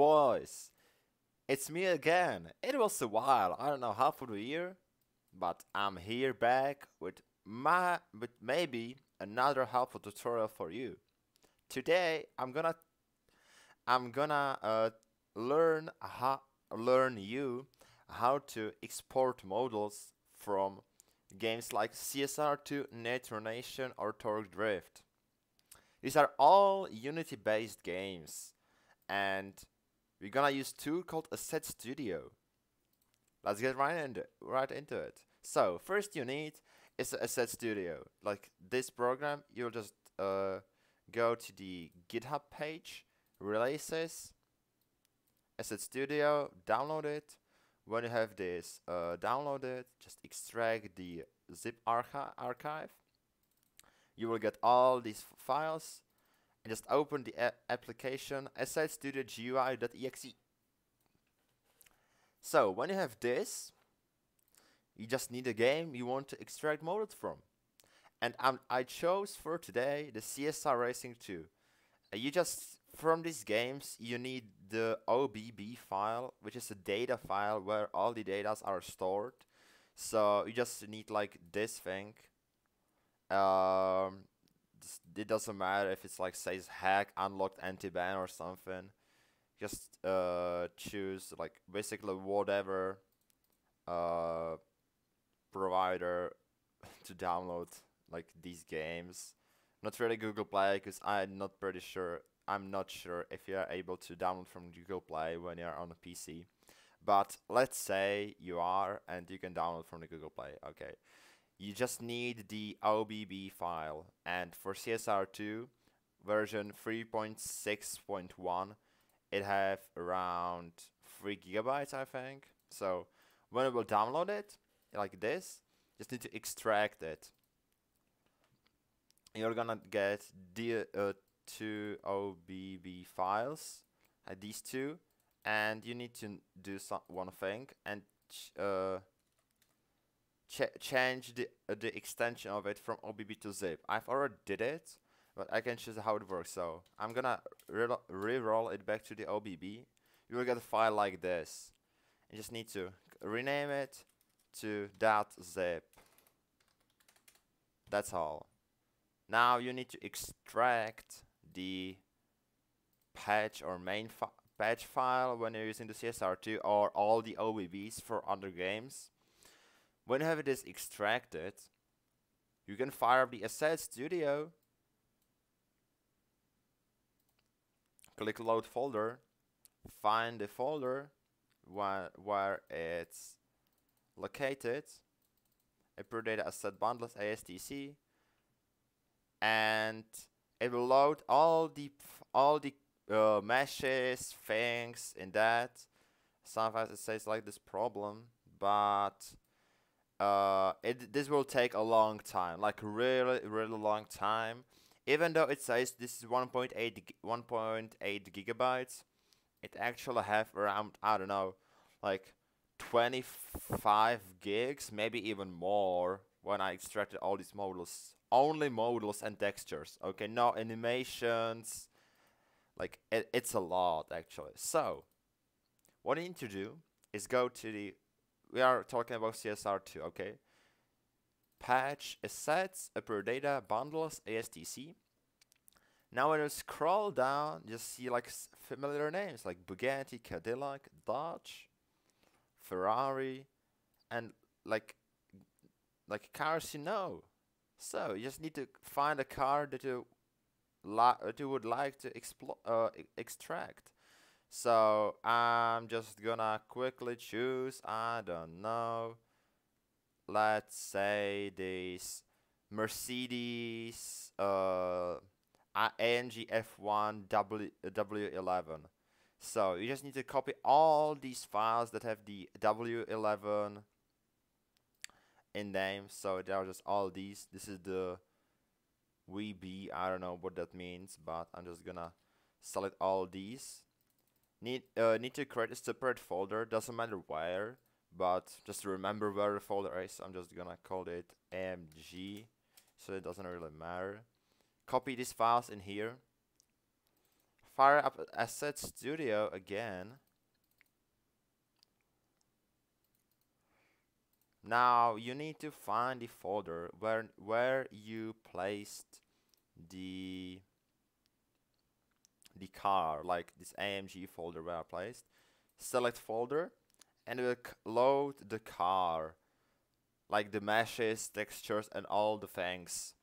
boys! It's me again. It was a while, I don't know, half of a year, but I'm here back with my with maybe another helpful tutorial for you. Today I'm gonna I'm gonna uh, learn how learn you how to export models from games like CSR2, Nation, or Torque Drift. These are all Unity based games and we're gonna use tool called Asset Studio. Let's get right into right into it. So first you need is Asset Studio. Like this program, you'll just uh, go to the GitHub page, releases, Asset Studio, download it. When you have this uh, downloaded, just extract the zip archi archive. You will get all these files and just open the application Asset Studio GUI.exe. So when you have this, you just need a game you want to extract models from. And I chose for today the CSR Racing 2. Uh, you just, from these games, you need the OBB file, which is a data file where all the data are stored. So you just need like this thing. Um, it doesn't matter if it's like says hack unlocked anti-ban or something. Just uh, choose like basically whatever uh, provider to download like these games. Not really Google Play because I'm not pretty sure. I'm not sure if you are able to download from Google Play when you're on a PC. But let's say you are and you can download from the Google Play. Okay. You just need the OBB file and for CSR2 version 3.6.1 it have around 3 gigabytes I think. So when it will download it like this. Just need to extract it. You're gonna get the uh, two OBB files, uh, these two, and you need to do some one thing and uh, ch change the uh, the extension of it from OBB to zip. I've already did it, but I can choose how it works. So I'm gonna re-roll it back to the OBB. You will get a file like this. You just need to rename it to zip. That's all. Now you need to extract the patch or main fi patch file when you're using the CSR2 or all the OBBs for other games. When you have this extracted, you can fire up the Asset Studio, click load folder, find the folder where, where it's located a data asset bundles ASTC and it will load all the all the uh, meshes things in that. Sometimes it says like this problem but uh, it this will take a long time like really really long time even though it says this is 1.8 1.8 gigabytes it actually have around I don't know like 25 gigs, maybe even more when I extracted all these models. Only models and textures, okay? No animations. Like, it, it's a lot, actually. So, what you need to do is go to the... We are talking about CSR2, okay? Patch assets, upper data, bundles, ASTC. Now when you scroll down, you see like familiar names like Bugatti, Cadillac, Dodge, Ferrari, and like like cars you know. So you just need to find a car that you like that you would like to uh, extract. So I'm just gonna quickly choose. I don't know. Let's say this Mercedes uh, AMG F1 W W11. So you just need to copy all these files that have the W11 in name. So they are just all these. This is the VB. I don't know what that means, but I'm just gonna select all these. Need uh, need to create a separate folder. Doesn't matter where, but just remember where the folder is. I'm just gonna call it mg, so it doesn't really matter. Copy these files in here fire up Asset Studio again. Now you need to find the folder where where you placed the the car, like this AMG folder where I placed. Select folder and it will load the car, like the meshes, textures, and all the things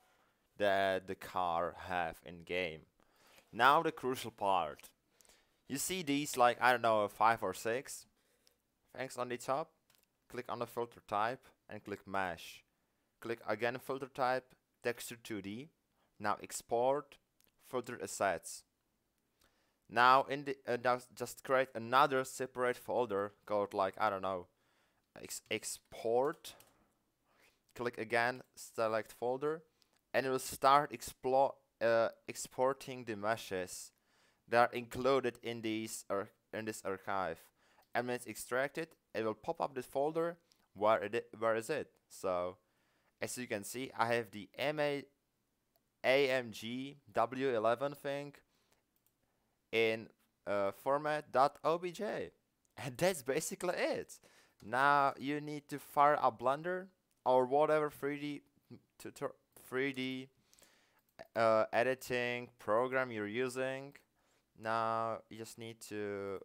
that the car have in game. Now the crucial part. You see these like I don't know five or six things on the top click on the filter type and click mesh. Click again filter type, texture 2D. Now export, filter assets. Now in the uh, just create another separate folder called like I don't know, ex export. Click again, select folder, and it will start explore uh, exporting the meshes that are included in these in this archive. And when it's extracted, it will pop up this folder where it where is it so as you can see I have the MA AMG W11 thing in uh, format .obj and that's basically it now you need to fire a Blender or whatever 3D 3D uh, editing program you're using now you just need to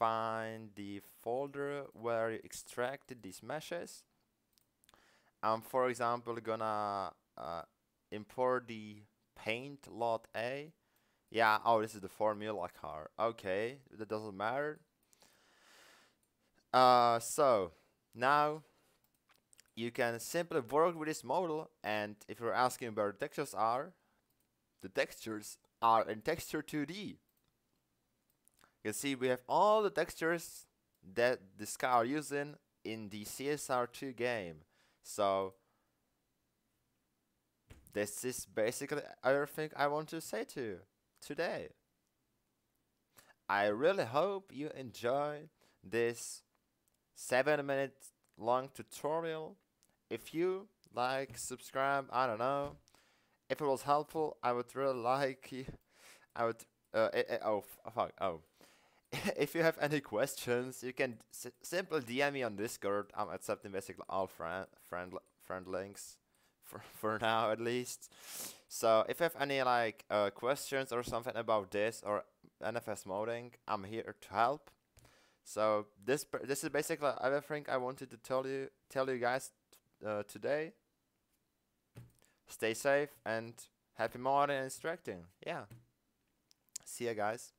find the folder where you extracted these meshes. I'm for example gonna uh, import the paint lot A. Yeah, oh this is the formula car. Okay, that doesn't matter. Uh, so now you can simply work with this model and if you're asking where the textures are, the textures are in texture 2D. You can see we have all the textures that this car using in the CSR2 game. So this is basically everything I want to say to you today. I really hope you enjoy this 7 minute long tutorial. If you like, subscribe, I don't know. If it was helpful, I would really like you. I would, uh, eh, eh, oh, fuck, oh. if you have any questions, you can simply DM me on Discord. I'm accepting basically all friend friend friend links for for now at least. So if you have any like uh, questions or something about this or NFS modding, I'm here to help. So this this is basically everything I wanted to tell you tell you guys uh, today. Stay safe and happy modding and extracting. Yeah. See ya guys.